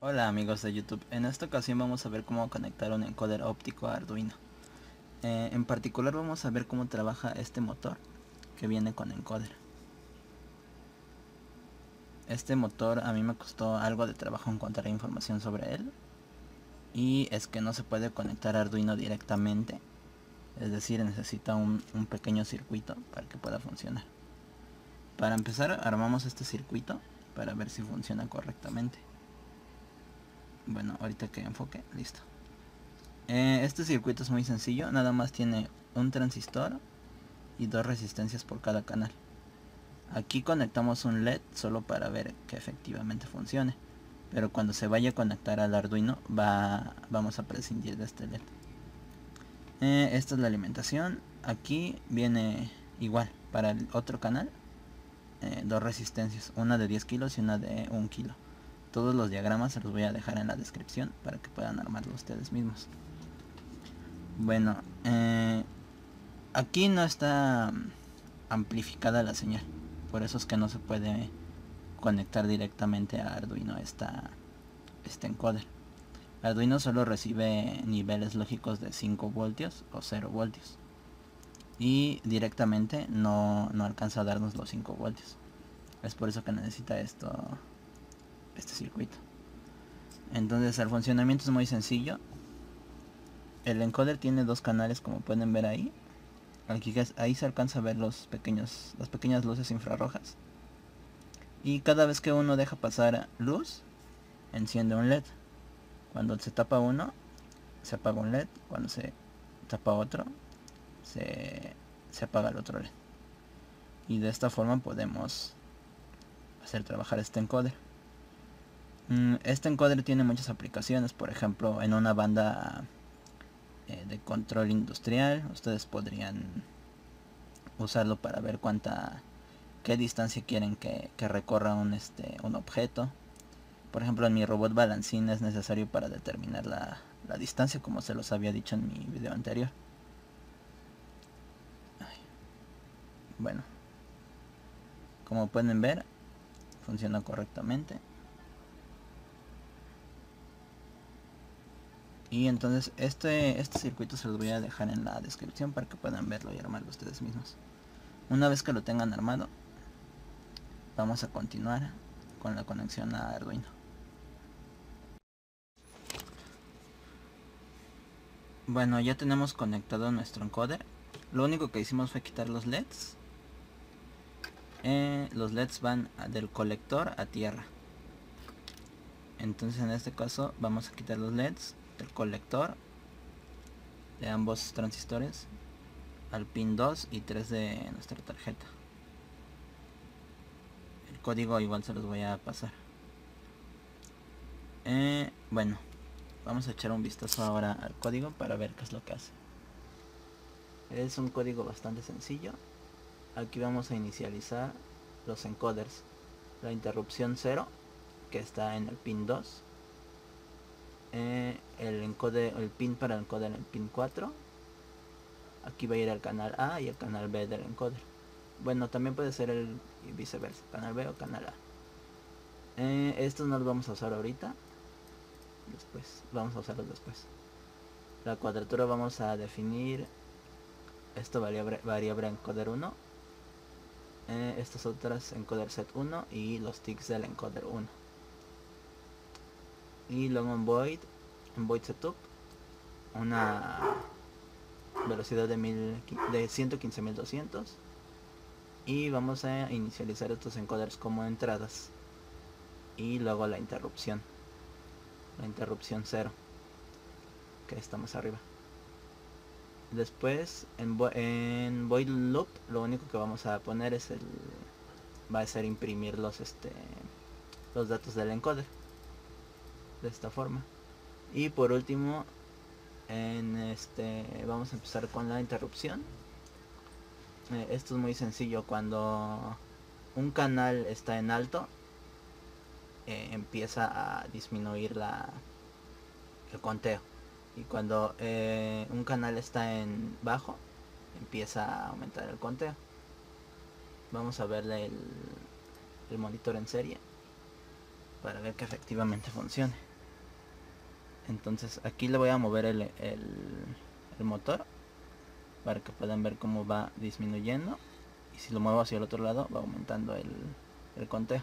Hola amigos de YouTube, en esta ocasión vamos a ver cómo conectar un encoder óptico a Arduino. Eh, en particular vamos a ver cómo trabaja este motor que viene con encoder. Este motor a mí me costó algo de trabajo encontrar información sobre él. Y es que no se puede conectar a Arduino directamente. Es decir, necesita un, un pequeño circuito para que pueda funcionar. Para empezar armamos este circuito para ver si funciona correctamente. Bueno, ahorita que enfoque, listo. Eh, este circuito es muy sencillo, nada más tiene un transistor y dos resistencias por cada canal. Aquí conectamos un LED solo para ver que efectivamente funcione. Pero cuando se vaya a conectar al Arduino va, vamos a prescindir de este LED. Eh, esta es la alimentación. Aquí viene igual para el otro canal. Eh, dos resistencias, una de 10 kilos y una de 1 kilo. Todos los diagramas se los voy a dejar en la descripción para que puedan armarlo ustedes mismos. Bueno, eh, aquí no está amplificada la señal. Por eso es que no se puede conectar directamente a Arduino esta, este encoder. Arduino solo recibe niveles lógicos de 5 voltios o 0 voltios. Y directamente no, no alcanza a darnos los 5 voltios. Es por eso que necesita esto este circuito. Entonces el funcionamiento es muy sencillo. El encoder tiene dos canales como pueden ver ahí. Aquí, ahí se alcanza a ver los pequeños, las pequeñas luces infrarrojas. Y cada vez que uno deja pasar luz, enciende un LED. Cuando se tapa uno, se apaga un LED. Cuando se tapa otro, se, se apaga el otro LED. Y de esta forma podemos hacer trabajar este encoder. Mm, este encoder tiene muchas aplicaciones, por ejemplo, en una banda eh, de control industrial, ustedes podrían usarlo para ver cuánta qué distancia quieren que, recorra un este un objeto. Por ejemplo, en mi robot balancín es necesario para determinar la, la distancia, como se los había dicho en mi video anterior. Bueno, como pueden ver, funciona correctamente. Y entonces este, este circuito se los voy a dejar en la descripción para que puedan verlo y armarlo ustedes mismos. Una vez que lo tengan armado, vamos a continuar con la conexión a Arduino. Bueno, ya tenemos conectado nuestro encoder. Lo único que hicimos fue quitar los LEDs. Eh, los LEDs van del colector a tierra. Entonces en este caso vamos a quitar los LEDs el colector de ambos transistores al pin 2 y 3 de nuestra tarjeta. El código igual se los voy a pasar. Eh, bueno vamos a echar un vistazo ahora al código para ver qué es lo que hace. Es un código bastante sencillo. Aquí vamos a inicializar los encoders. La interrupción 0 que está en el pin 2 eh, el encoder, el pin para encoder el pin 4 aquí va a ir al canal A y el canal B del encoder. Bueno también puede ser el viceversa canal B o canal A. Eh, estos no los vamos a usar ahorita. Después vamos a usarlos después. La cuadratura vamos a definir. Esto variable, variable encoder 1 eh, estas otras encoder set 1 y los ticks del encoder 1 y luego en void en void setup una velocidad de, mil, de 115.200 y vamos a inicializar estos encoders como entradas y luego la interrupción la interrupción 0 que está más arriba. Después en, en void loop lo único que vamos a poner es el va a ser imprimir los este los datos del encoder de esta forma y por último este vamos a empezar con la interrupción. Eh, esto es muy sencillo cuando un canal está en alto eh, empieza a disminuir la el conteo. Y cuando eh, un canal está en bajo empieza a aumentar el conteo. Vamos a verle el monitor en serie para ver que efectivamente funcione entonces aquí le voy a mover el, motor para que puedan ver cómo va disminuyendo. Y si lo muevo hacia el otro lado va aumentando el, el conteo.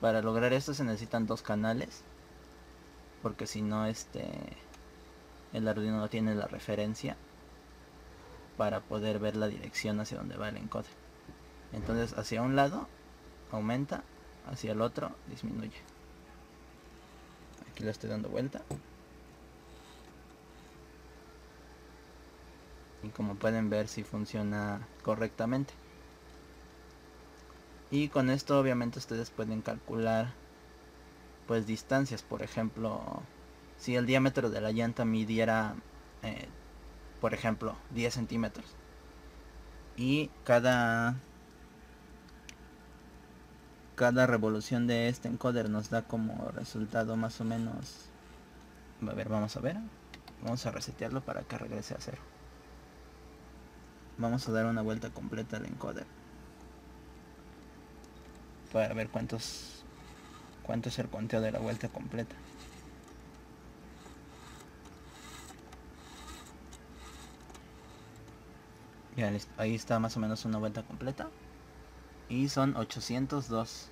Para lograr esto se necesitan dos canales porque si no este el Arduino no tiene la referencia para poder ver la dirección hacia donde va el encoder. Entonces hacia un lado aumenta hacia el otro disminuye aquí le estoy dando vuelta. Y como pueden ver si funciona correctamente. Y con esto obviamente ustedes pueden calcular pues distancias. Por ejemplo si el diámetro de la llanta midiera eh, por ejemplo 10 centímetros y cada cada revolución de este encoder nos da como resultado más o menos a ver vamos a ver vamos a resetearlo para que regrese a cero. Vamos a dar una vuelta completa al encoder. Para ver cuántos cuánto es el conteo de la vuelta completa. Ya ahí está más o menos una vuelta completa y son 802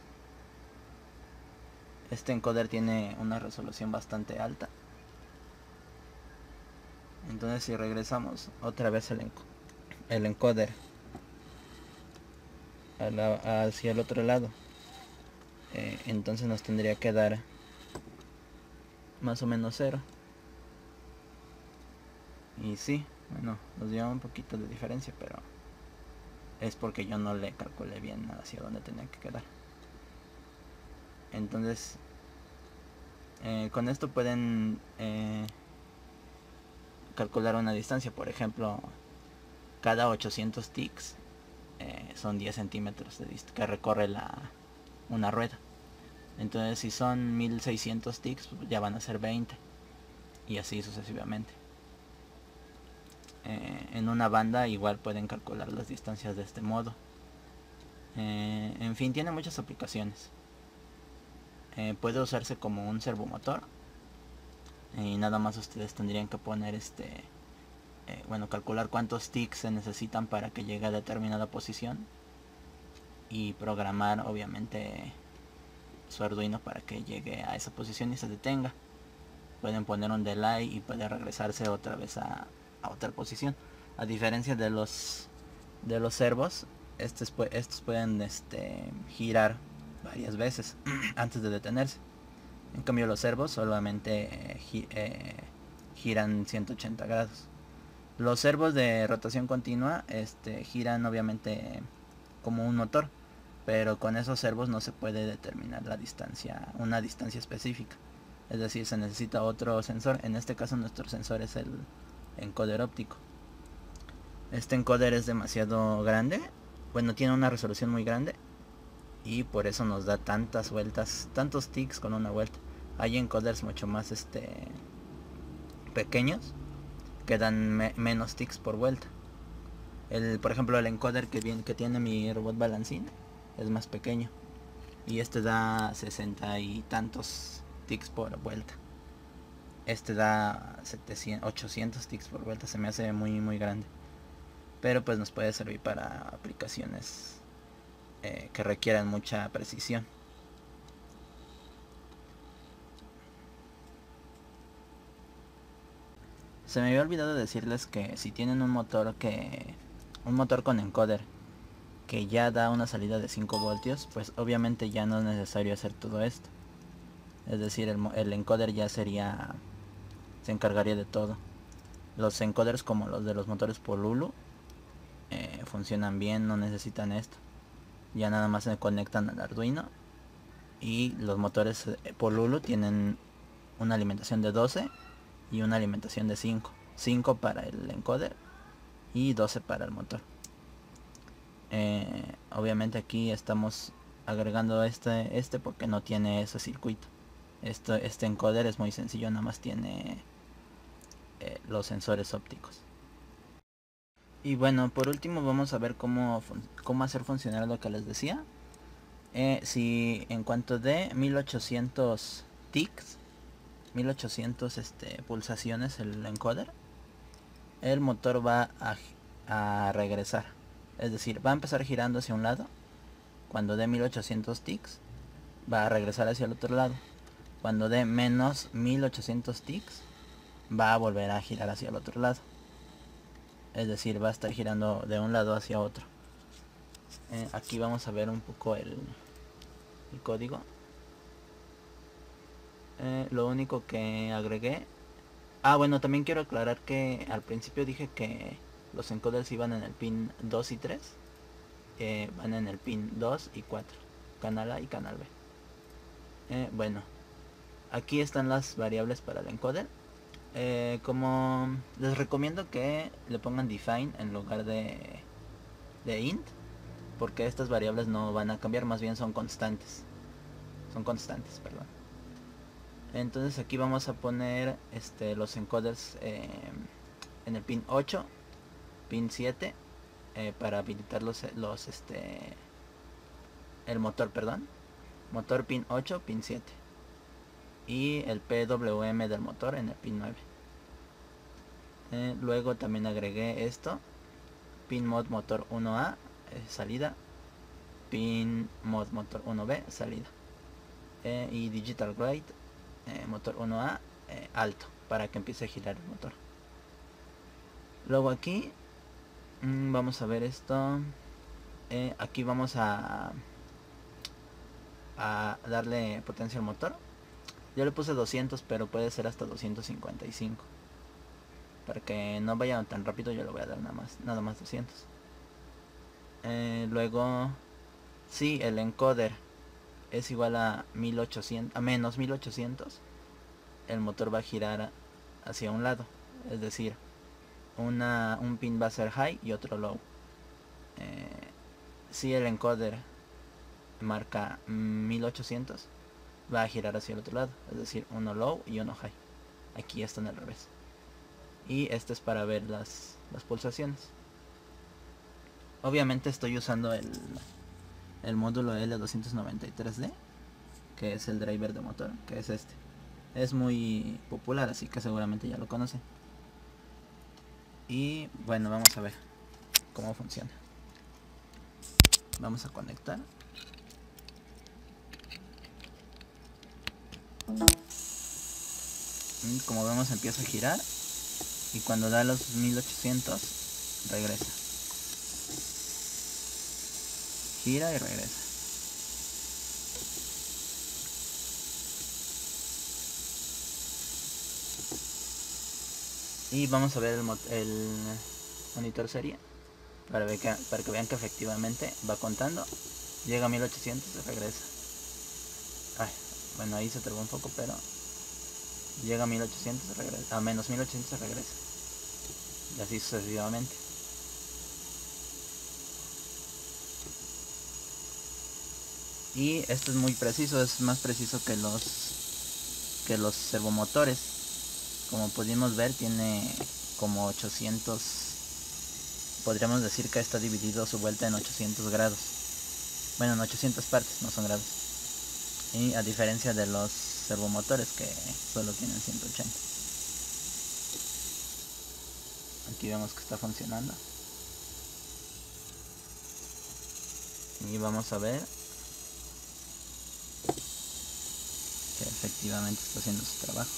este encoder tiene una resolución bastante alta. Entonces si regresamos otra vez el, el encoder hacia el otro lado. Eh, entonces nos tendría que dar más o menos cero. Y sí bueno nos lleva un poquito de diferencia pero es porque yo no le calculé bien hacia dónde tenía que quedar. Entonces, eh, con esto pueden eh, calcular una distancia. Por ejemplo, cada 800 ticks eh, son 10 centímetros de que recorre la, una rueda. Entonces, si son 1600 ticks, pues ya van a ser 20. Y así sucesivamente. Eh, en una banda igual pueden calcular las distancias de este modo. Eh, en fin, tiene muchas aplicaciones. Eh, puede usarse como un servomotor. Y nada más ustedes tendrían que poner este... bueno, calcular cuántos ticks se necesitan para que llegue a determinada posición. Y programar obviamente su Arduino para que llegue a esa posición y se detenga. Pueden poner un delay y puede regresarse otra vez a, a otra posición. A diferencia de los de los servos, estos, estos pueden este, girar varias veces antes de detenerse. En cambio los servos solamente eh, eh, giran 180 grados. Los servos de rotación continua este, giran obviamente como un motor, pero con esos servos no se puede determinar la distancia, una distancia específica. Es decir, se necesita otro sensor. En este caso nuestro sensor es el, encoder óptico. Este encoder es demasiado grande. Bueno, tiene una resolución muy grande. Y por eso nos da tantas vueltas, tantos ticks con una vuelta. Hay encoders mucho más este pequeños que dan menos ticks por vuelta. El, por ejemplo, el encoder que, viene, que tiene mi robot balancín es más pequeño. Y este da 60 y tantos ticks por vuelta. Este da 700, 800 ticks por vuelta, se me hace muy muy grande. Pero pues nos puede servir para aplicaciones eh, que requieran mucha precisión. Se me había olvidado decirles que si tienen un motor que un motor con encoder que ya da una salida de 5 voltios, pues obviamente ya no es necesario hacer todo esto. Es decir, el, el encoder ya sería se encargaría de todo. Los encoders como los de los motores Polulu eh, funcionan bien, no necesitan esto. Ya nada más se conectan al Arduino. Y los motores eh, Polulu tienen una alimentación de 12 y una alimentación de 5. 5 para el encoder y 12 para el motor. Eh, obviamente aquí estamos agregando este, este porque no tiene ese circuito. Esto, este encoder es muy sencillo, nada más tiene eh, los sensores ópticos. Y bueno, por último vamos a ver cómo, cómo hacer funcionar lo que les decía. Eh, si en cuanto de 1800 ticks, 1800 este, pulsaciones el encoder, el motor va a, regresar. Es decir, va a empezar girando hacia un lado. Cuando dé 1800 ticks, va a regresar hacia el otro lado. Cuando dé menos 1800 ticks, va a volver a girar hacia el otro lado. Es decir, va a estar girando de un lado hacia otro. Eh, aquí vamos a ver un poco el, código. Eh, lo único que agregué. Ah, bueno, también quiero aclarar que al principio dije que los encoders iban en el pin 2 y 3. Eh, van en el pin 2 y 4. Canal A y canal B. Bueno, aquí están las variables para el encoder. Como les recomiendo que le pongan define en lugar de, de int. Porque estas variables no van a cambiar, más bien son constantes. Son constantes, perdón entonces aquí vamos a poner este, los encoders eh, en el pin 8 pin 7 eh, para habilitar los, los este el motor perdón motor pin 8 pin 7 y el PWM del motor en el pin 9 eh, luego también agregué esto. Pin mod motor 1A salida. Pin mod motor 1B salida. Y digital grade eh, motor 1A eh, alto para que empiece a girar el motor. Luego aquí mm, vamos a ver esto. Eh, aquí vamos a a darle potencia al motor. Yo le puse 200 pero puede ser hasta 255 para que no vaya tan rápido yo le voy a dar nada más nada más 200 luego si el encoder es igual a 1800 a menos 1800 el motor va a girar hacia un lado es decir una, un pin va a ser high y otro low. Eh, si el encoder marca 1800 va a girar hacia el otro lado es decir uno low y uno high. Aquí está en el revés y este es para ver las, las pulsaciones obviamente estoy usando el el módulo L293D, que es el driver de motor, que es este. Es muy popular, así que seguramente ya lo conocen. Y bueno, vamos a ver cómo funciona. Vamos a conectar. Como vemos empieza a girar y cuando da los 1800 regresa. gira y regresa. Y vamos a ver el, el monitor serie para, ver que, para que vean que efectivamente va contando. Llega a 1800 y regresa. bueno, ahí se trabó un poco, pero llega a 1800 y regresa. A menos 1800 y regresa. Y así sucesivamente. y esto es muy preciso es más preciso que los que los servomotores como pudimos ver tiene como 800 podríamos decir que está dividido su vuelta en 800 grados bueno en 800 partes no son grados y a diferencia de los servomotores que solo tienen 180 aquí vemos que está funcionando y vamos a ver efectivamente está haciendo su trabajo.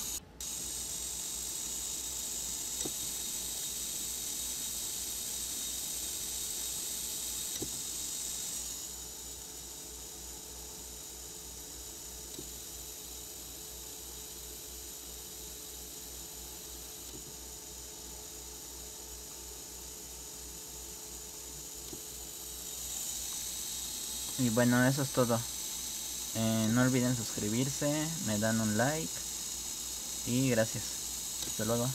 Y bueno, eso es todo. Eh, no olviden suscribirse, me dan un like y gracias. Hasta luego.